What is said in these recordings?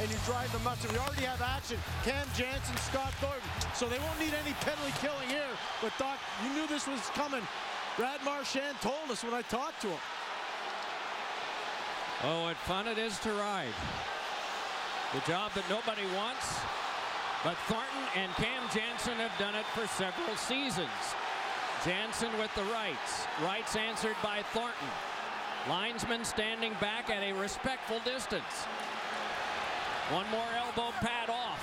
and you drive them nuts. And we already have action. Cam Janssen, Shawn Thornton. So they won't need any penalty killing here. But Doc, you knew this was coming. Brad Marchand told us when I talked to him. Oh, what fun it is to ride. The job that nobody wants, but Thornton and Cam Janssen have done it for several seasons. Janssen with the rights. Rights answered by Thornton. Linesman standing back at a respectful distance. One more elbow pad off.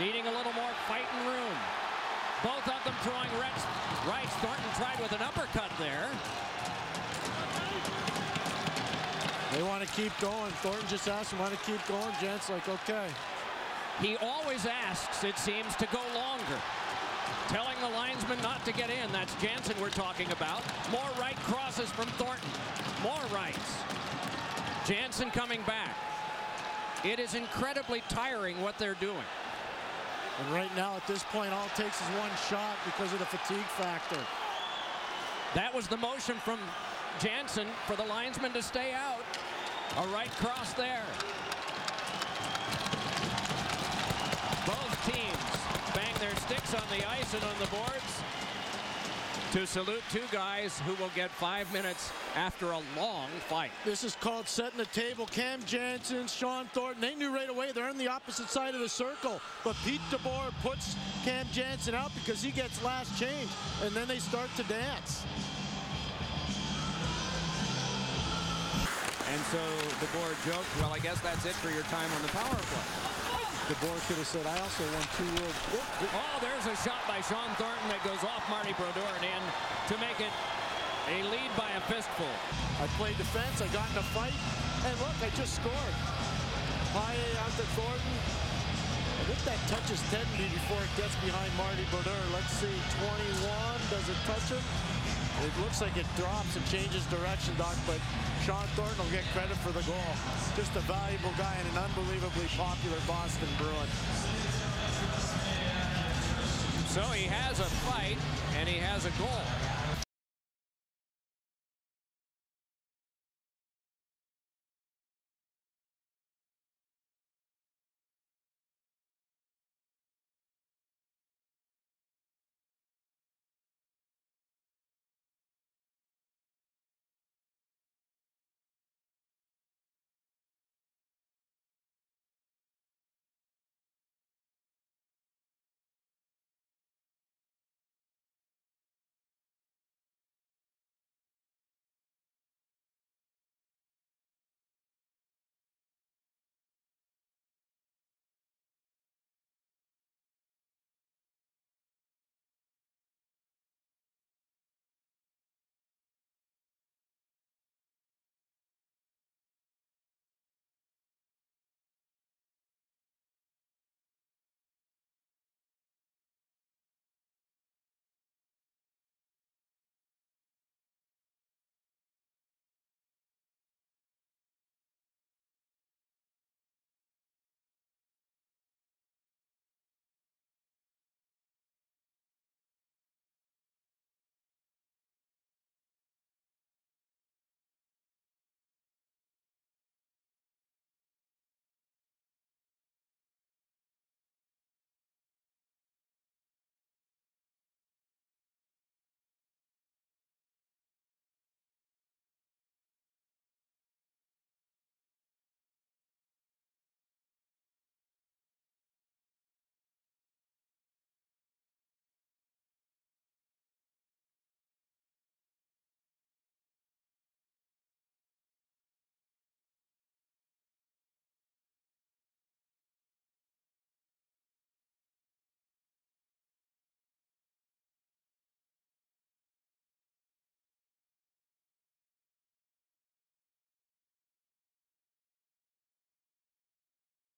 Needing a little more fighting room. Both of them throwing rights. rights. Thornton tried with an uppercut there. They want to keep going. Thornton just asked him, want to keep going? Janssen's like, okay. He always asks, it seems, to go longer. Telling the linesman not to get in. That's Janssen we're talking about. More right crosses from Thornton. More rights. Janssen coming back. It is incredibly tiring what they're doing. And right now, at this point, all it takes is one shot because of the fatigue factor. That was the motion from Janssen for the linesman to stay out. A right cross there. Both teams bang their sticks on the ice and on the boards to salute two guys who will get five minutes after a long fight. This is called setting the table. Cam Janssen, Shawn Thornton, they knew right away they're on the opposite side of the circle. But Pete DeBoer puts Cam Janssen out because he gets last change, and then they start to dance. And so DeBoer joked, well, I guess that's it for your time on the power play. DeBoer could have said, I also won two world. Oh, there's a shot by Shawn Thornton that goes off Marty Brodeur and in to make it a lead by a fistful. I played defense, I got in a fight, and look, I just scored. Paille out to Thornton. I think that touches Tenby before it gets behind Marty Brodeur. Let's see, 21, does it touch him? It looks like it drops and changes direction, Doc, but Shawn Thornton will get credit for the goal. Just a valuable guy and an unbelievably popular Boston Bruin. So he has a fight and he has a goal.